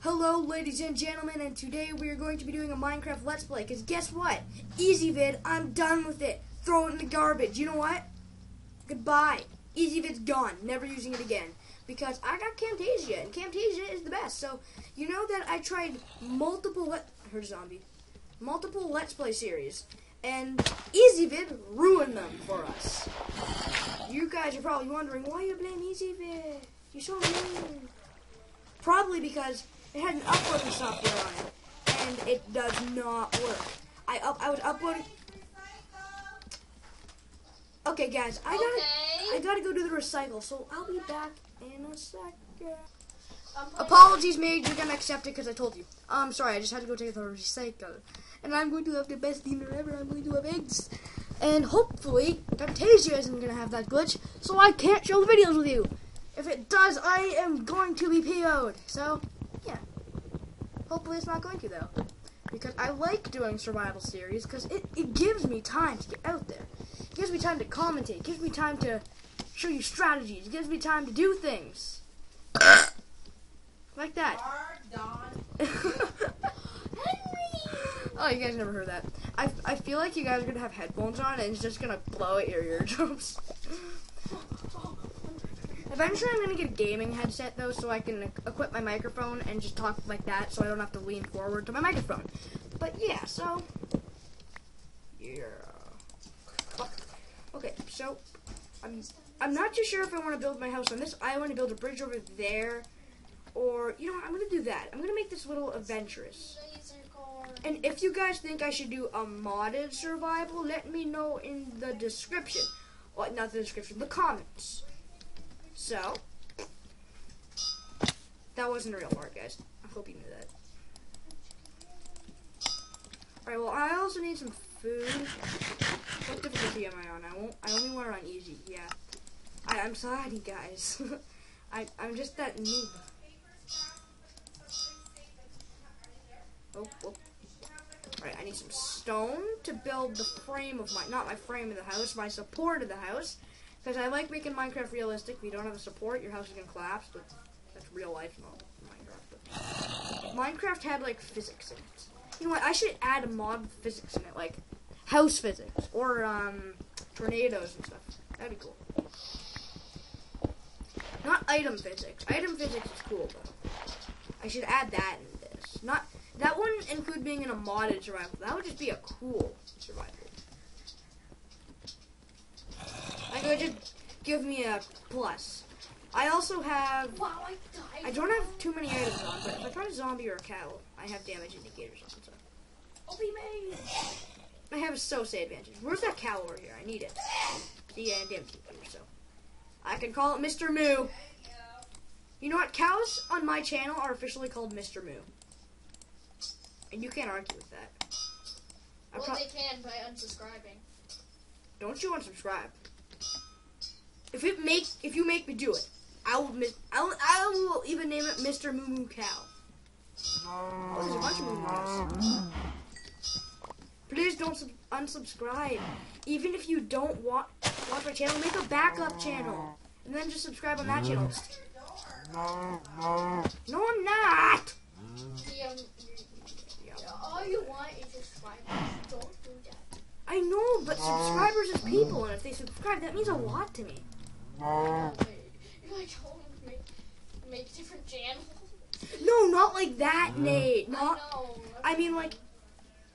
Hello, ladies and gentlemen, and today we are going to be doing a Minecraft Let's Play. Because guess what? Ezvid, I'm done with it. Throw it in the garbage. You know what? Goodbye. Ezvid's gone. Never using it again. Because I got Camtasia, and Camtasia is the best. So, you know that I tried multiple let I heard zombie. Multiple Let's Play series. And Ezvid ruined them for us. You guys are probably wondering, why you blame Ezvid? You're so mean. Probably because it had an uploading software on it, and it does not work. I up, I was uploading. Okay, guys, I gotta, I gotta go do the recycle, so I'll be back in a second. Um, Apologies made, you're gonna accept it because I told you. I'm sorry, I just had to go take the recycle. And I'm going to have the best dinner ever. I'm going to have eggs. And hopefully, Camtasia isn't gonna have that glitch, so I can't show the videos with you. If it does, I am going to be PO'd. So. Hopefully it's not going to, though. Because I like doing survival series, because it, it gives me time to get out there. It gives me time to commentate. It gives me time to show you strategies. It gives me time to do things. like that. oh, you guys never heard that. I, I feel like you guys are going to have headphones on and it's just going to blow at your eardrums. Eventually, I'm gonna get a gaming headset though, so I can equip my microphone and just talk like that, so I don't have to lean forward to my microphone. But yeah, so yeah. Okay, so I'm I'm not too sure if I want to build my house on this. I want to build a bridge over there, or you know, what, I'm gonna do that. I'm gonna make this little adventurous. And if you guys think I should do a modded survival, let me know in the description. Well, not the description, the comments. So, that wasn't a real word, guys. I hope you knew that. Alright, well, I also need some food. What difficulty am I on? I won't. I only want it on easy. Yeah. I, I'm sorry, guys. I, I'm just that noob. Oh, oh. Alright, I need some stone to build the frame of my, not my frame of the house, my support of the house. Because I like making Minecraft realistic. If you don't have a support, your house is going to collapse. But that's real life, not Minecraft. But Minecraft had, like, physics in it. You know what? I should add a mod physics in it. Like, house physics. Or, um, tornadoes and stuff. That'd be cool. Not item physics. Item physics is cool, though. I should add that in this. Not that wouldn't include being in a modded survival. That would just be a cool survival. Like it would just give me a plus. I also have Wow, I died. I don't have too many items on, but if I find a zombie or a cow, I have damage indicators on. So I'll be made. I have a so say advantage. Where's that cow over here? I need it. The uh, damage indicator. So I can call it Mr. Moo. You know what? Cows on my channel are officially called Mr. Moo. And you can't argue with that. I Well, they can by unsubscribing. Don't you unsubscribe? If it make if you make me do it, I will mis- I will, I will even name it Mr. Moo Moo Cow. Oh, there's a bunch of Moo Moos. Please don't sub- unsubscribe. Even if you don't want watch my channel, make a backup channel, and then just subscribe on that channel. No, no. No, I'm not. Yeah. all you want is subscribers. Don't do that. I know, but subscribers is people, and if they subscribe, that means a lot to me. Wait, like told them to make, make different channels. No, not like that, Nate. I Not know. I mean, like,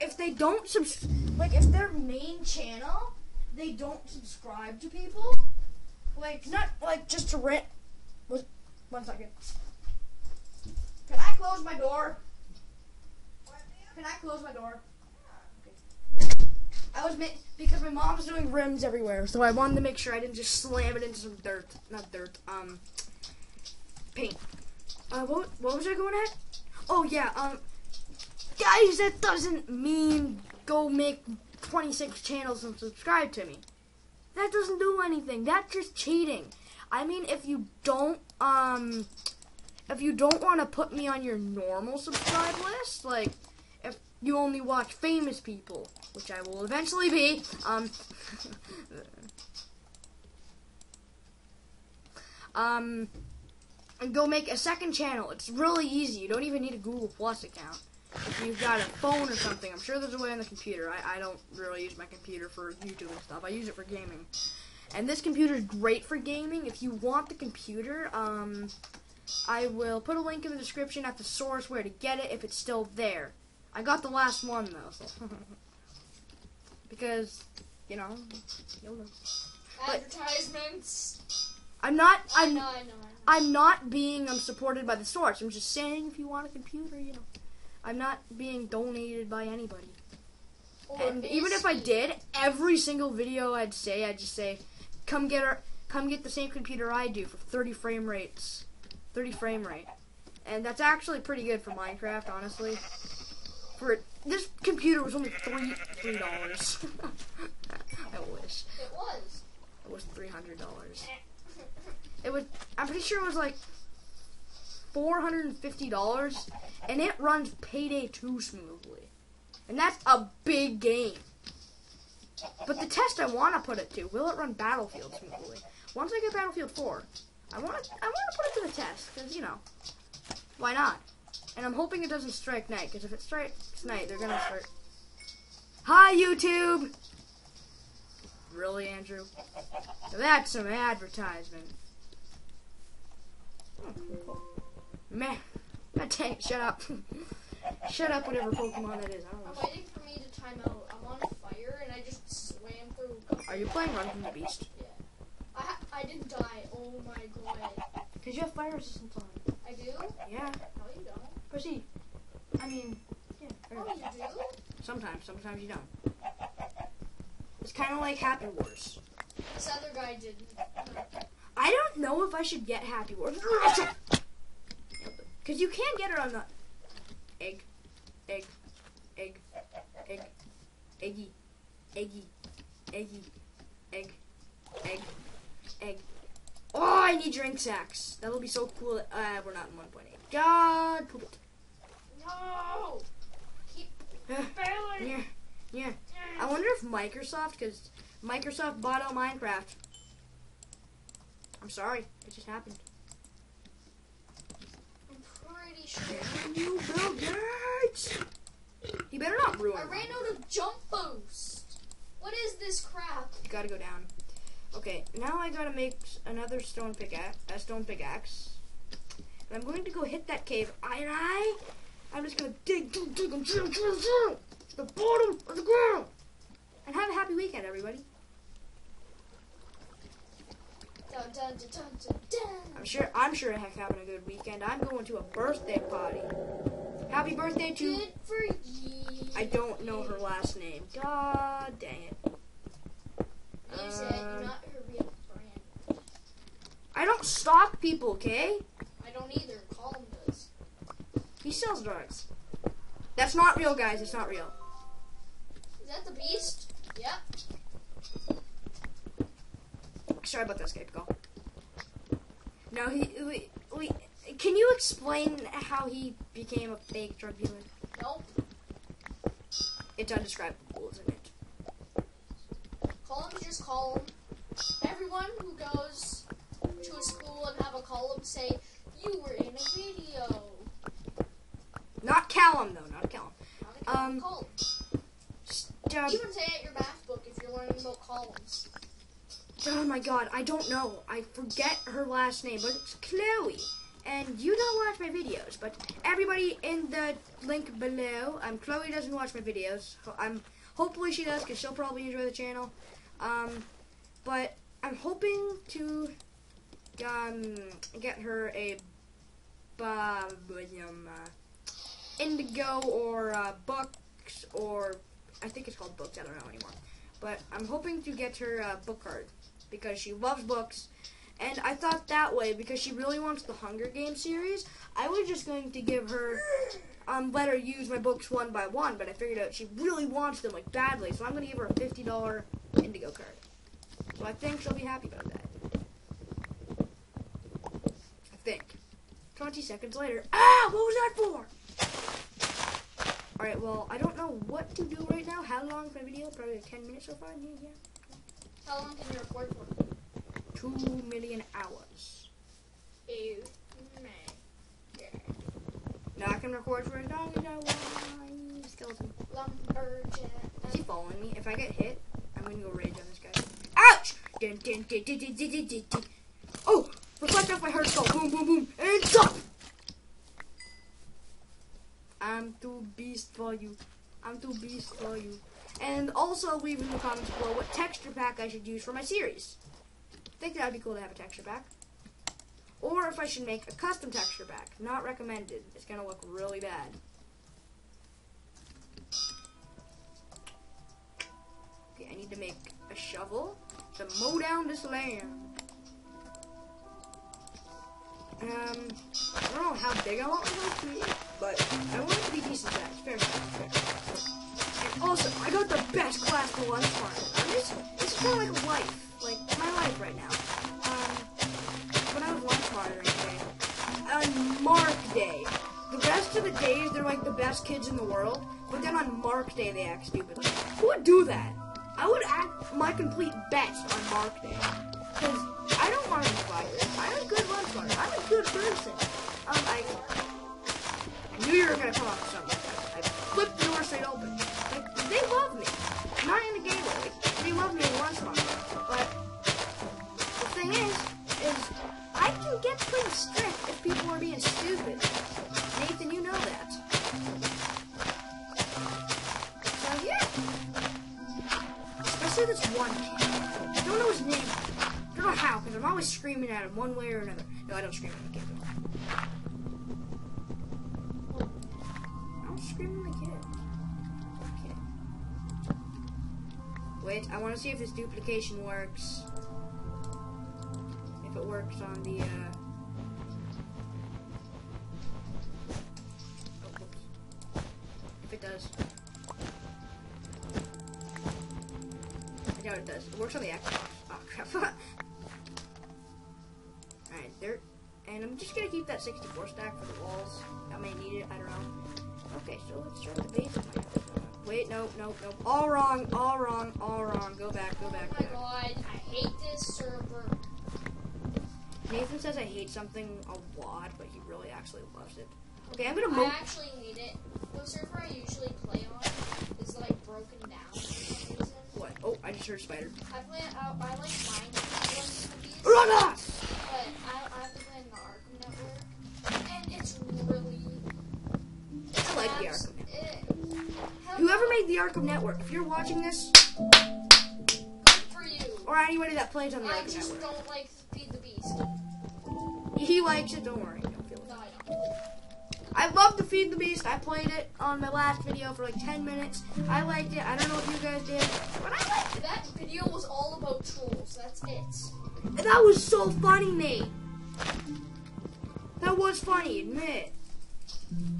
if they don't subs, like, if their main channel, they don't subscribe to people, like, not like just to rent. Was one second. Can I close my door? Can I close my door? I was because my mom's doing rims everywhere, so I wanted to make sure I didn't just slam it into some dirt, not dirt, um, paint. Uh, what, what was I going at? Oh yeah, um, guys, that doesn't mean go make 26 channels and subscribe to me. That doesn't do anything. That's just cheating. I mean, if you don't, um, if you don't want to put me on your normal subscribe list, like, you only watch famous people, which I will eventually be, um, um, and go make a second channel. It's really easy. You don't even need a Google Plus account. If you've got a phone or something, I'm sure there's a way on the computer. I, I don't really use my computer for YouTube and stuff. I use it for gaming. And this computer is great for gaming. If you want the computer, um, I will put a link in the description at the source where to get it if it's still there. I got the last one though, so because you know, YOLO. Advertisements. I'm not. I I'm. know, I know, I know. I'm not being um, supported by the source. I'm just saying if you want a computer, you know. I'm not being donated by anybody. Or And even if I did, every single video I'd say, I'd just say, "Come get our, come get the same computer I do for 30 frame rates, 30 frame rate," and that's actually pretty good for Minecraft, honestly. For this computer was only three three dollars. I wish It was. it was three hundred dollars. It was. I'm pretty sure it was like four hundred and fifty dollars, and it runs Payday 2 smoothly, and that's a big game. But the test I want to put it to, will it run Battlefield smoothly? Once I get Battlefield 4, I want. I want to put it to the test because you know, why not? And I'm hoping it doesn't strike night because if it strikes night, they're gonna start. Hi YouTube. Really, Andrew? So that's some advertisement. Man, God dang it, shut up. shut up, whatever Pokemon that is. I don't I'm know. waiting for me to time out. I'm on fire and I just swam through. Are you playing Run from the Beast? Yeah. I I didn't die. Oh my god. Because you have fire resistance on. I do? Yeah. No, you don't. Proceed. I mean, yeah. Oh, you do? Sometimes, sometimes you don't. It's kind of like Happy Wars. This other guy didn't. I don't know if I should get Happy Wars. Because you can get it on the egg, egg, egg, egg, eggy, eggy, eggy, egg, egg, egg. Oh, I need drink sacks. That'll be so cool. Uh, we're not in 1.8. God, poop it. No! Keep failing! yeah, yeah. I wonder if Microsoft, because Microsoft bought out Minecraft. I'm sorry, it just happened. I'm pretty sure. You, Bill Gates! You better not ruin. I ran out of jump boost. What is this crap? You gotta go down. Okay, now I gotta make another stone pickaxe. A stone pickaxe. And I'm going to go hit that cave. I and I, I'm just gonna dig, dig, dig, and drill, drill, drill to the bottom of the ground. And have a happy weekend, everybody. Dun dun dun dun dun dun. I'm sure. I'm sure heck having a good weekend. I'm going to a birthday party. Happy birthday to. Good for you. I don't know her last name. God dang it. You said Um, you're not her real friend. I don't stalk people, okay? I don't either. He sells drugs. That's not real, guys. It's not real. Is that the beast? Yep. Sorry about that, call. No, he. We, we, can you explain how he became a fake drug dealer? Nope. It's undescribable, isn't it? Columns just column. Everyone who goes to a school and have a column say, you were in a video. Callum, though. Not Callum. Not Um, column. Stop. Even say at your math book if you're learning about columns. Oh my god, I don't know. I forget her last name, but it's Chloe. And you don't watch my videos, but everybody in the link below, um, Chloe doesn't watch my videos. I'm hopefully she does, cause she'll probably enjoy the channel. Um, but I'm hoping to um get her a um, uh, Indigo or uh, books or I think it's called books. I don't know anymore. But I'm hoping to get her a book card because she loves books. And I thought that way because she really wants the Hunger Games series. I was just going to give her, um, let her use my books one by one, but I figured out she really wants them like badly, so I'm going to give her a fifty dollar Indigo card. So I think she'll be happy about that. I think. Twenty seconds later, ah, what was that for? Alright, well, I don't know what to do right now. How long is my video? Probably 10 minutes so far? Yeah, yeah. How long can you record for? Two million hours. Ew. Yeah. Now I can record for as long as I want. Skeleton. Lumberjack. Is he following me? If I get hit, I'm gonna go rage on this guy. Ouch! Dun, dun, dun, oh! Reflect off my heart skull. Boom, boom, boom. And stop! For you. I'm too beast for you. And also leave in the comments below what texture pack I should use for my series. Think that'd be cool to have a texture pack. Or if I should make a custom texture pack. Not recommended. It's gonna look really bad. Okay, I need to make a shovel to mow down this land. Um, I don't know how big I want house to be, lunch farm. Um, this, this is kind of like life, like my life right now. Um, when I was lunch monitoring today, on Mark Day, the rest of the days they're like the best kids in the world, but then on Mark Day they act stupidly. Who would do that? I would act my complete best on Mark Day. One. I don't know his name. I don't know how, because I'm always screaming at him one way or another. No, I don't scream at the kid. I don't scream at the kid. Okay. Wait, I want to see if this duplication works. If it works on the, uh... Okay, so let's start the base of my house. Wait, no, no, no. All wrong, all wrong, all wrong. Go back, go back. Oh my god, I hate this server. Nathan says I hate something a lot, but he really actually loves it. Okay, I'm gonna move. I actually hate it. The server I usually play on is like broken down for some reason. What? Oh, I just heard a spider. I play uh, I like Minecraft, Run but I, I have to play in the Arkham Network, and it's really. I like the abs- Arkham. It, hell Whoever no. the Arkham Network, if you're watching this, for you. or anybody that plays on the I Arkham just Network, don't like Feed the Beast. he likes it. Don't worry, don't feel it. No, I. I love to feed the beast. I played it on my last video for like 10 minutes. I liked it. I don't know if you guys did, but I liked it. That video was all about trolls. That's it. And that was so funny, Nate. That was funny, admit.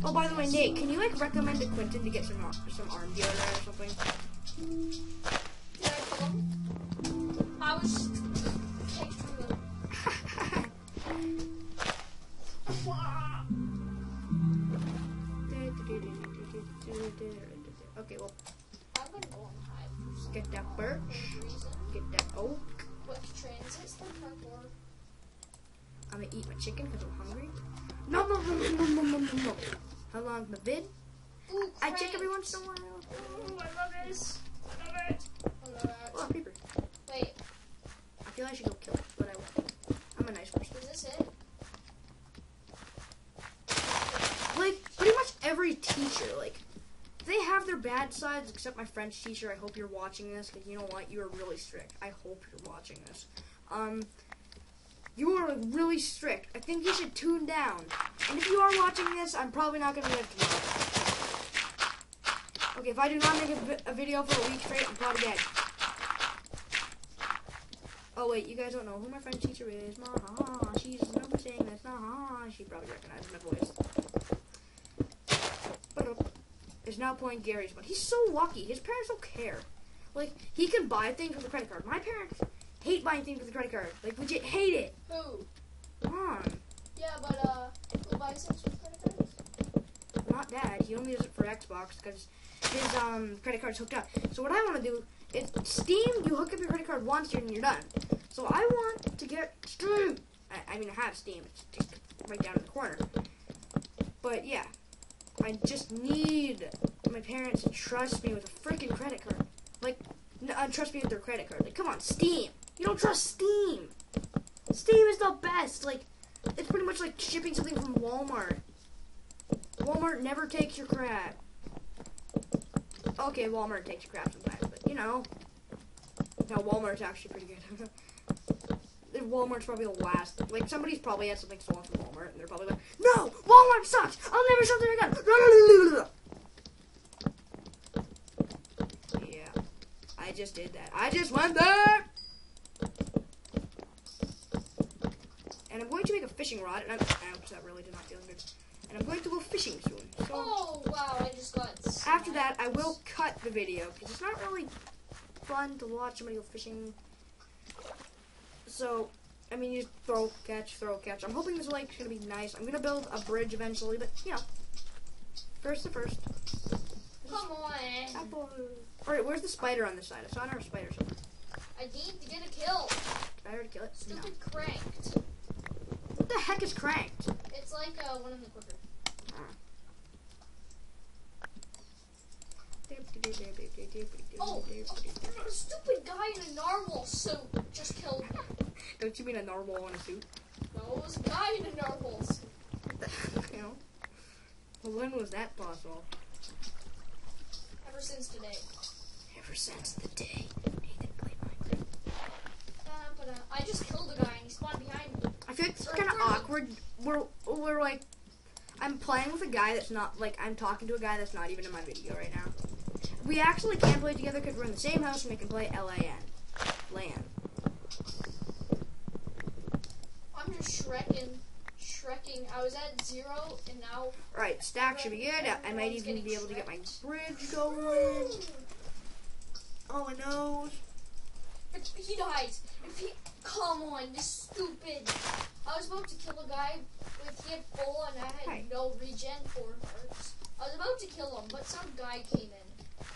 Oh, by the way, Nate, can you like recommend to Quentin to get some some arm deodorant or something? Did I kill him? I was just texting them. okay, well, I'm gonna go on high get that birch, for no reason. get that oak. What parkour? I'm gonna eat my chicken because I'm hungry. No, no, no, no, no, no, no, How long the vid? Ooh, I check every once in a while. Ooh, I love this. I love it. I. Oh, paper. Wait. I feel like I should go kill it, but I won't. I'm a nice person. Is this it? Like, pretty much every teacher, like, they have their bad sides, except my French teacher. I hope you're watching this, because you know what? You are really strict. I hope you're watching this. Um, you are really strict. I think you should tune down. And if you are watching this, I'm probably not going to live tomorrow. Okay, if I do not make a, a video for a week straight, I'm probably dead. Oh wait, you guys don't know who my French teacher is. Maha, she's never saying this. Nah, she probably recognizes my voice. But uh, is now playing Gary's one. He's so lucky. His parents don't care. Like he can buy things with a credit card. My parents hate buying things with a credit card. Like legit hate it. Who? On, Yeah, but uh, who buys things with credit cards? not dad. He only does it for Xbox because his um credit card's hooked up. So what I want to do is Steam. You hook up your credit card once and you're done. So I want to get Steam. I, I mean, I have Steam. It's just right down in the corner. But yeah, I just need my parents to trust me with a freaking credit card. Like, n- uh, trust me with their credit card. Like, come on, Steam. You don't trust Steam. Steam is the best. Like, it's pretty much like shipping something from Walmart. Walmart never takes your crap. Okay, Walmart takes your crap sometimes, but you know. No, Walmart's actually pretty good. Walmart's probably the last. Like somebody's probably had something stolen from Walmart, and they're probably like, "No, Walmart sucks. I'll never shop there again." yeah, I just did that. I just went there, and I'm going to make a fishing rod. And I'm, that really did not feel good. And I'm going to go fishing soon. So Oh wow! I just got. after that, I will cut the video because it's not really fun to watch somebody go fishing. So, I mean, you throw, catch, throw, catch. I'm hoping this lake's gonna be nice. I'm gonna build a bridge eventually, but you know, first to first. Come on! Apple. All right, where's the spider on this side? I saw another spider somewhere. I need to get a kill. I already kill it? No. Stupid cranked. What the heck is cranked? It's like uh, one of the quicker. Oh, a stupid guy in a narwhal suit just killed me. Don't you mean a narwhal in a suit? No, it was a guy in a narwhal suit. you know. Well, when was that possible? Ever since today. Ever since the day Nathan played Minecraft. Uh, but, uh, I just killed a guy and he spawned behind me. I feel like it's kind of awkward. We're we're like, I'm playing with a guy that's not like I'm talking to a guy that's not even in my video right now. We actually can play together because we're in the same house and we can play LAN, LAN. I'm just shrekking. Shrekking. I was at zero and now. All right, stack should be good. I might even be able to get my bridge going. Oh, nose. But he dies. If he. Come on, this stupid. I was about to kill a guy with he had full and I had Hey. no regen for hearts. I was about to kill him, but some guy came in.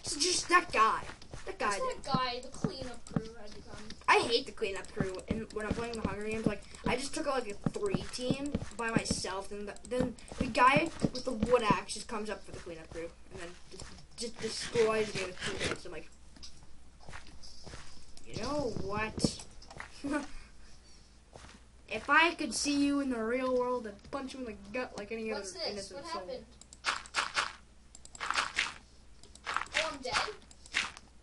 It's just that guy. That guy. It's that guy, the cleanup crew had to come. I hate the cleanup crew, and when I'm playing the Hunger Games, like I just took like a three team by myself, and the, then the guy with the wood axe just comes up for the cleanup crew, and then just, just destroys me with two hits. I'm like, you know what? if I could see you in the real world, I'd punch you in the gut like any What's other this? innocent What soul. happened? Oh, I'm dead?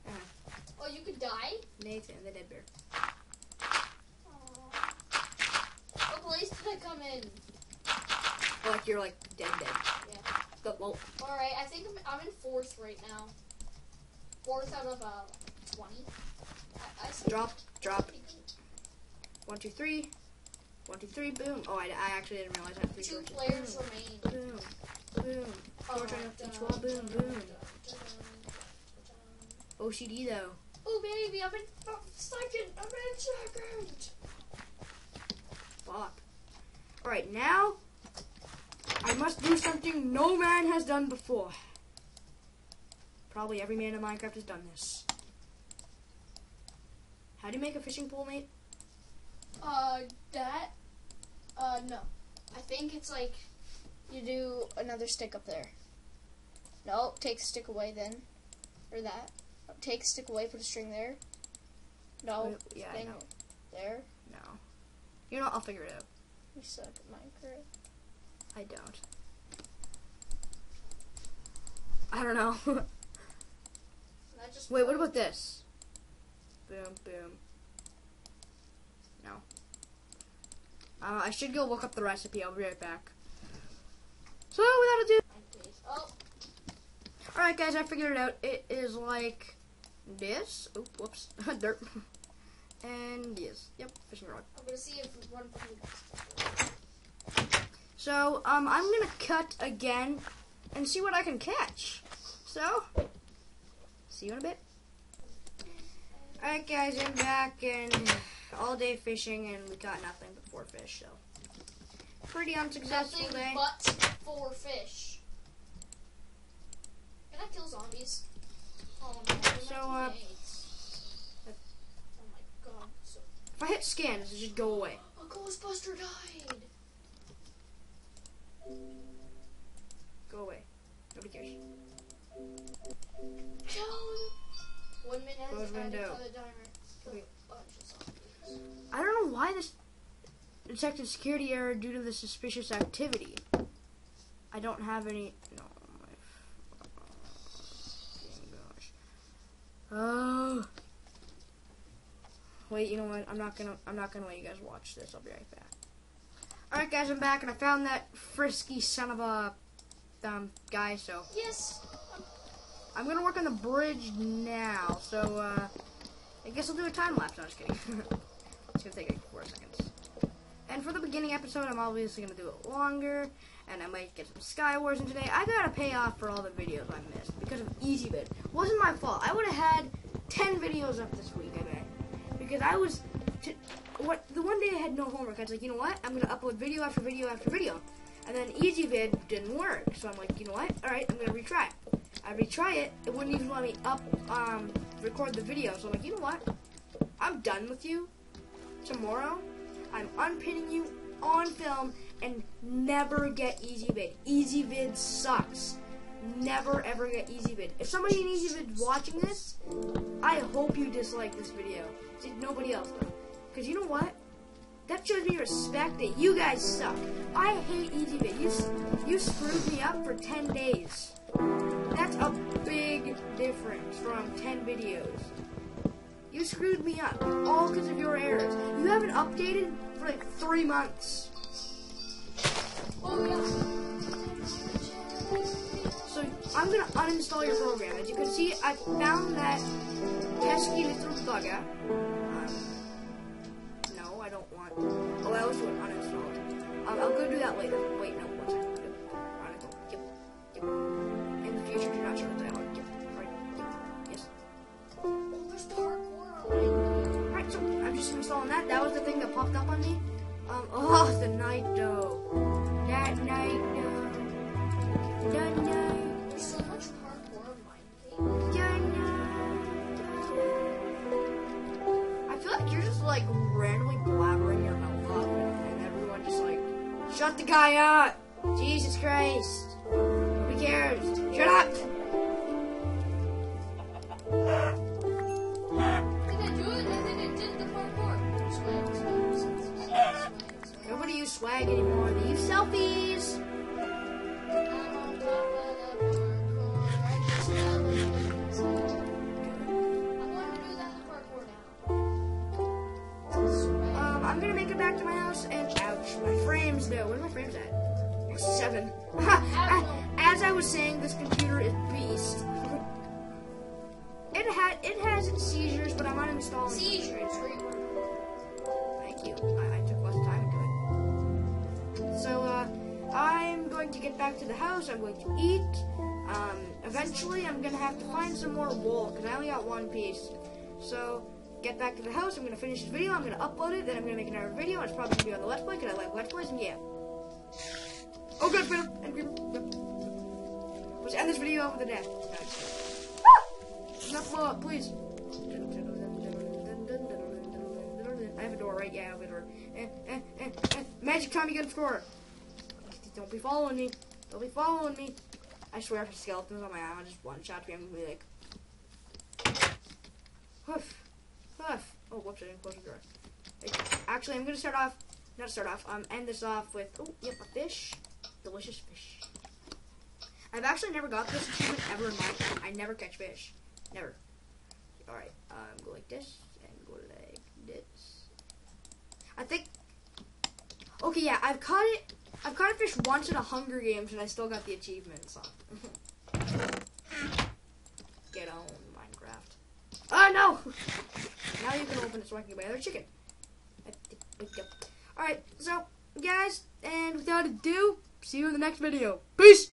Uh-huh. Oh, you could die? Nathan, the dead bear. What place did I come in? Like you're like dead, dead. Yeah. But, well, Alright, I think I'm, I'm in fourth right now. Fourth out of uh, 20. I, I said drop, drop. One, two, three. One, two, three. Boom. Oh, I, I actually didn't realize I had three Two torches. players Boom. remain. Boom. Boom. Torch on each wall. Boom. Boom. OCD though. Oh baby, I'm in oh, second. I'm in second. Fuck. Alright, now I must do something no man has done before. Probably every man in Minecraft has done this. How do you make a fishing pole, mate? Uh, that. Uh, no. I think it's like you do another stick up there. No, take a stick away then, or that. Take a stick away, put a string there. No, Wait, yeah, I know. there. No. You know what? I'll figure it out. You suck at Minecraft. I don't. I don't know. Just Wait, what about this? Boom, boom. No. Uh, I should go look up the recipe. I'll be right back. So, without ado. Oh, Alright, guys, I figured it out. It is like this. Oh, whoops. Dirt. And yes. Yep, fishing rod. I'm gonna see if one. So, um, I'm gonna cut again and see what I can catch. So, see you in a bit. Alright guys, I'm back and all day fishing and we got nothing but four fish, so pretty unsuccessful nothing day. But four fish. Can I kill zombies? Oh no, so uh if, Oh my god, so if I hit skins, just go away. A Ghostbuster died. Go away. Nobody cares. Joan. One minute Close. I don't know why this detected security error due to the suspicious activity. I don't have any. No, oh, my. gosh. Oh. Wait, you know what? I'm not gonna. I'm not gonna let you guys watch this. I'll be right back. All right, guys, I'm back, and I found that frisky son of a um, guy. So. Yes. I'm gonna work on the bridge now. So uh, I guess I'll do a time lapse. No, just kidding. it's gonna take like four seconds. And for the beginning episode, I'm obviously gonna do it longer, and I might get some Sky Wars in today. I gotta pay off for all the videos I missed because of Ezvid. Wasn't my fault. I would have had ten videos up this week. I bet because I was. What the one day I had no homework. I was like, you know what? I'm gonna upload video after video after video, and then Ezvid didn't work. So I'm like, you know what? All right, I'm gonna retry. I retry it. It wouldn't even let me up um, record the video. So I'm like, you know what? I'm done with you. Tomorrow, I'm unpinning you on film and never get Ezvid. Ezvid sucks. Never ever get Ezvid. If somebody in Ezvid's watching this, I hope you dislike this video. See, nobody else does. Because you know what? That shows me respect that you guys suck. I hate Ezvid. You, you screwed me up for 10 days. That's a big difference from 10 videos. You screwed me up, all because of your errors. You haven't updated for like three months. Oh yeah. So I'm gonna uninstall your program. As you can see, I found that pesky little bugger. Um, no, I don't want. Oh, I also want uninstall it. Um, I'll go do that later. Wait, no, Right. Yes. Oh. Alright, so I'm just installing that. That was the thing that popped up on me. Um, oh, the night dough. That night dough. The night, There's so much. I feel like you're just like randomly blabbering your mouth and everyone just like, shut the guy up. Jesus Christ. Who cares? Shut up. Nobody use swag anymore. They use selfies. I'm on top of the parkour. I just love it. I'm going to do that in the parkour now. Swag. Um, I'm gonna make it back to my house, and ouch, my frames though. Where are my frames at? Seven. As I was saying, this computer is beast. It had it has its seizures, but I'm uninstalling. Seizure, it's great work. Thank you. I, I took less time to do it. So uh, I'm going to get back to the house. I'm going to eat. Um, eventually, I'm gonna have to find some more wool because I only got one piece. So get back to the house. I'm gonna finish this video. I'm gonna upload it. Then I'm gonna make another video. It's probably gonna be on the Let's Play because I like Let's Plays. And yeah. Oh, good. Good. And good. Let's end this video death. No, just. Ah! Not up, please. I have a door, right? Yeah, I have a door. Eh, eh, eh, eh. Magic Tommy gun score. Don't be following me. Don't be following me. I swear if a skeleton's on my arm, just one shot me, I'm gonna be like. Huff. Huff. Oh, whoops, I didn't close the door. Actually, I'm gonna start off, not start off, um, end this off with, oh, yep, a fish. Delicious fish. I've actually never got this achievement ever in my life. I never catch fish. Never. Alright, um, go like this, and go like this. I think. Okay, yeah, I've caught it. I've caught a fish once in a Hunger Games, and I still got the achievement. So. Get on, Minecraft. Oh no! Now you can open it so I can get my other chicken. Alright, so, guys, and without ado, see you in the next video. Peace!